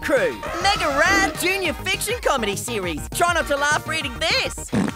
Crew, mega rad junior fiction comedy series. Try not to laugh reading this.